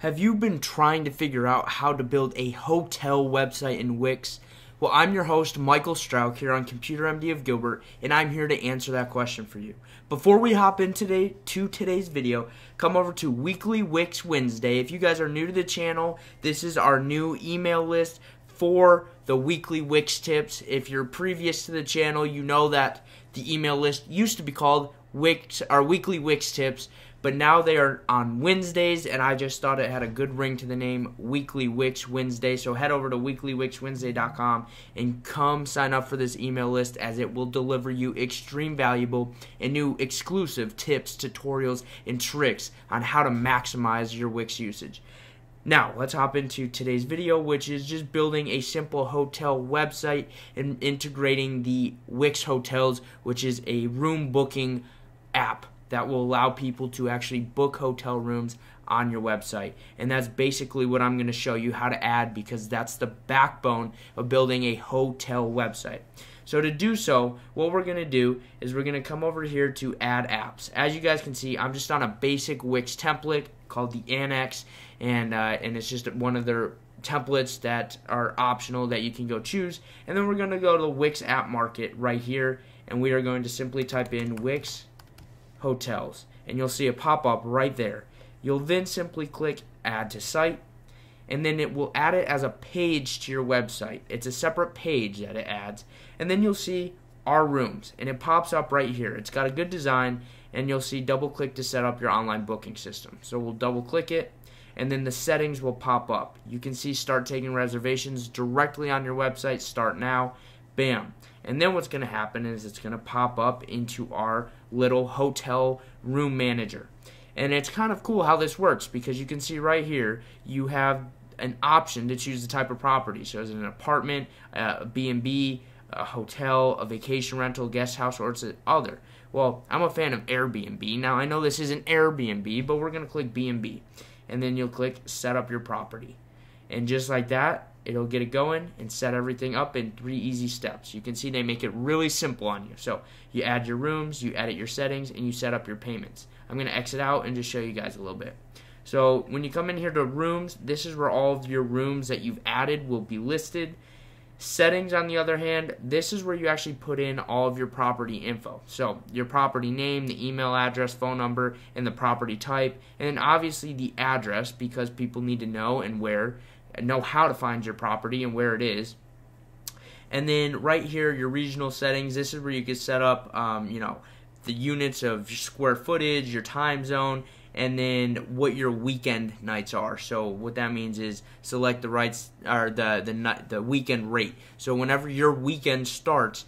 Have you been trying to figure out how to build a hotel website in Wix? Well, I'm your host, Michael Strauch, here on Computer MD of Gilbert, and I'm here to answer that question for you. Before we hop in today to today's video, come over to Weekly Wix Wednesday. If you guys are new to the channel, this is our new email list for the weekly Wix tips. If you're previous to the channel, you know that the email list used to be called Wix, our weekly Wix tips, but now they are on Wednesdays, and I just thought it had a good ring to the name Weekly Wix Wednesday. So head over to weeklywixwednesday.com and come sign up for this email list as it will deliver you extreme valuable and new exclusive tips, tutorials, and tricks on how to maximize your Wix usage. Now, let's hop into today's video, which is just building a simple hotel website and integrating the Wix Hotels, which is a room booking app that will allow people to actually book hotel rooms on your website. And that's basically what I'm going to show you how to add because that's the backbone of building a hotel website. So to do so, what we're going to do is we're going to come over here to add apps. As you guys can see, I'm just on a basic Wix template called the Annex, and, uh, and it's just one of their templates that are optional that you can go choose. And then we're going to go to the Wix app market right here, and we are going to simply type in Wix hotels and you'll see a pop-up right there. You'll then simply click add to site and then it will add it as a page to your website. It's a separate page that it adds and then you'll see our rooms and it pops up right here. It's got a good design and you'll see double click to set up your online booking system. So we'll double click it and then the settings will pop up. You can see start taking reservations directly on your website, start now, bam. And then what's going to happen is it's going to pop up into our little hotel room manager. And it's kind of cool how this works because you can see right here you have an option to choose the type of property. So is it an apartment, uh, a B&B, a hotel, a vacation rental, guest house, or it's other. Well, I'm a fan of Airbnb. Now I know this isn't Airbnb, but we're going to click B&B. And then you'll click set up your property. And just like that, it'll get it going and set everything up in three easy steps. You can see they make it really simple on you. So you add your rooms, you edit your settings, and you set up your payments. I'm going to exit out and just show you guys a little bit. So when you come in here to rooms, this is where all of your rooms that you've added will be listed. Settings, on the other hand, this is where you actually put in all of your property info. So your property name, the email address, phone number, and the property type, and then obviously the address because people need to know and where know how to find your property and where it is. And then right here, your regional settings. This is where you can set up, um, you know, the units of square footage, your time zone, and then what your weekend nights are. So what that means is select the rights or the the the weekend rate. So whenever your weekend starts,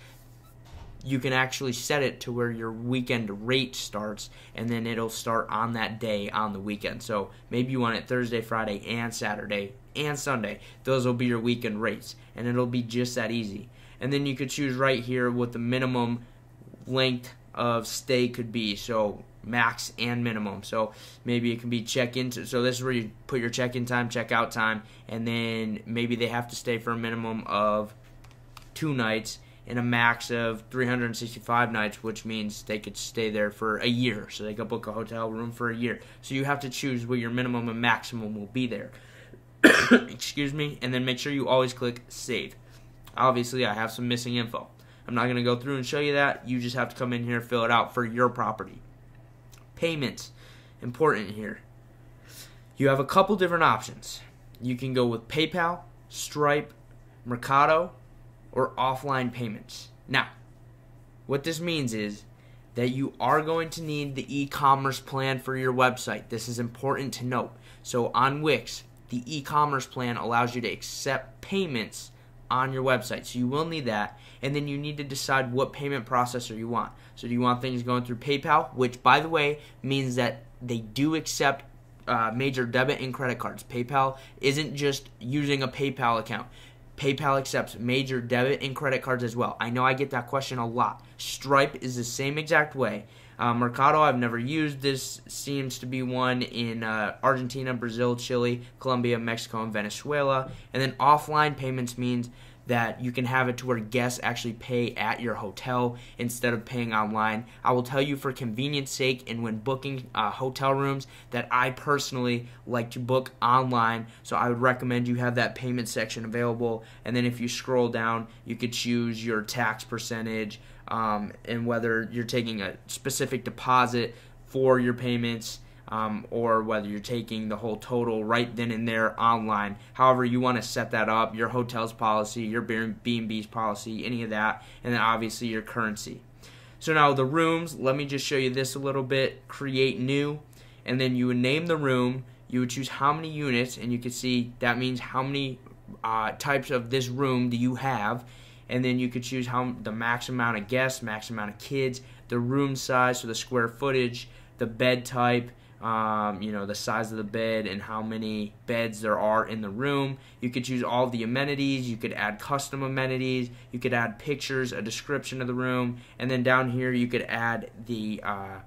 you can actually set it to where your weekend rate starts and then it'll start on that day on the weekend. So maybe you want it Thursday, Friday, and Saturday and Sunday. Those will be your weekend rates and it'll be just that easy. And then you could choose right here what the minimum length of stay could be. So max and minimum. So maybe it can be check in. So this is where you put your check in time, check out time, and then maybe they have to stay for a minimum of two nights in a max of 365 nights, which means they could stay there for a year. So they could book a hotel room for a year. So you have to choose what your minimum and maximum will be there. Excuse me. And then make sure you always click save. Obviously, I have some missing info. I'm not going to go through and show you that. You just have to come in here, fill it out for your property. Payments. Important here. You have a couple different options. You can go with PayPal, Stripe, Mercado, or offline payments. Now, what this means is that you are going to need the e-commerce plan for your website. This is important to note. So on Wix, the e-commerce plan allows you to accept payments on your website. So you will need that. And then you need to decide what payment processor you want. So do you want things going through PayPal, which by the way means that they do accept uh, major debit and credit cards. PayPal isn't just using a PayPal account. PayPal accepts major debit and credit cards as well. I know I get that question a lot. Stripe is the same exact way. Uh, Mercado, I've never used. This seems to be one in uh, Argentina, Brazil, Chile, Colombia, Mexico, and Venezuela. And then offline payments means that you can have it to where guests actually pay at your hotel instead of paying online. I will tell you for convenience sake and when booking uh, hotel rooms that I personally like to book online. So I would recommend you have that payment section available. And then if you scroll down, you could choose your tax percentage um, and whether you're taking a specific deposit for your payments um, or whether you're taking the whole total right then and there online. However, you want to set that up, your hotel's policy, your B&B's policy, any of that, and then obviously your currency. So now the rooms, let me just show you this a little bit. Create new, and then you would name the room. You would choose how many units, and you can see that means how many uh, types of this room do you have. And then you could choose how the max amount of guests, max amount of kids, the room size, so the square footage, the bed type, um, you know, the size of the bed and how many beds there are in the room. You could choose all the amenities. You could add custom amenities. You could add pictures, a description of the room, and then down here you could add the uh,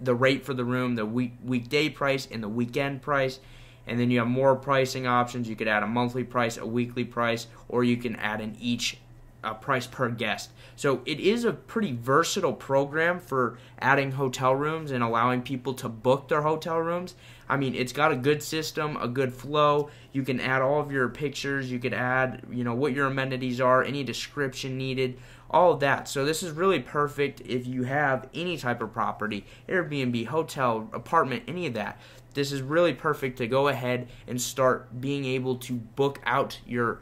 the rate for the room, the week weekday price, and the weekend price. And then you have more pricing options. You could add a monthly price, a weekly price, or you can add an each uh, price per guest. So it is a pretty versatile program for adding hotel rooms and allowing people to book their hotel rooms. I mean, it's got a good system, a good flow. You can add all of your pictures. You could add, you know, what your amenities are, any description needed, all of that. So this is really perfect if you have any type of property, Airbnb, hotel, apartment, any of that. This is really perfect to go ahead and start being able to book out your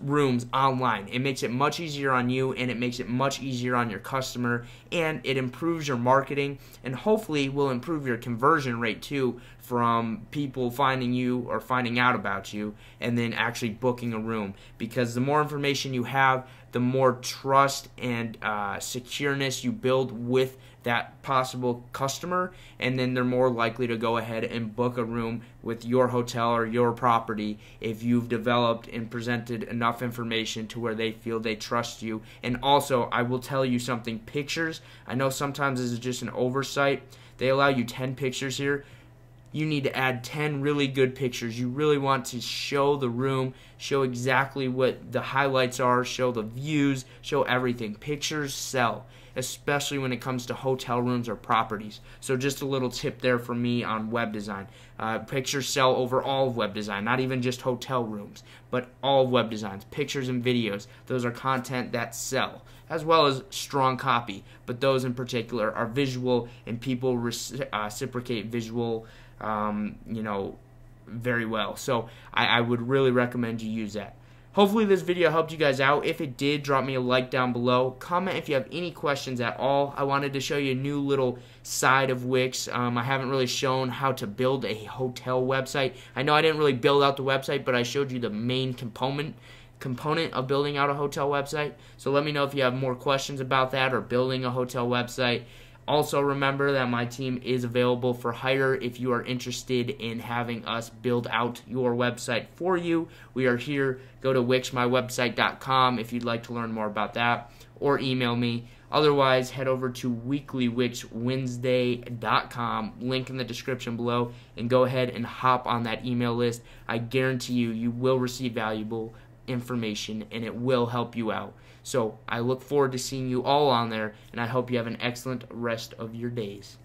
rooms online. It makes it much easier on you and it makes it much easier on your customer and it improves your marketing and hopefully will improve your conversion rate too from people finding you or finding out about you and then actually booking a room because the more information you have the more trust and uh, secureness you build with that possible customer, and then they're more likely to go ahead and book a room with your hotel or your property if you've developed and presented enough information to where they feel they trust you. And also, I will tell you something pictures, I know sometimes this is just an oversight. They allow you 10 pictures here you need to add 10 really good pictures. You really want to show the room, show exactly what the highlights are, show the views, show everything. Pictures sell, especially when it comes to hotel rooms or properties. So, just a little tip there for me on web design. Uh, pictures sell over all of web design, not even just hotel rooms, but all web designs. Pictures and videos, those are content that sell, as well as strong copy. But those in particular are visual, and people uh, reciprocate visual um, you know, very well. So I, I would really recommend you use that. Hopefully this video helped you guys out. If it did, drop me a like down below. Comment if you have any questions at all. I wanted to show you a new little side of Wix. Um, I haven't really shown how to build a hotel website. I know I didn't really build out the website, but I showed you the main component component of building out a hotel website. So let me know if you have more questions about that or building a hotel website. Also, remember that my team is available for hire if you are interested in having us build out your website for you. We are here. Go to wixmywebsite.com if you'd like to learn more about that, or email me. Otherwise, head over to weeklywixwednesday.com, link in the description below, and go ahead and hop on that email list. I guarantee you, you will receive valuable information and it will help you out. So I look forward to seeing you all on there, and I hope you have an excellent rest of your days.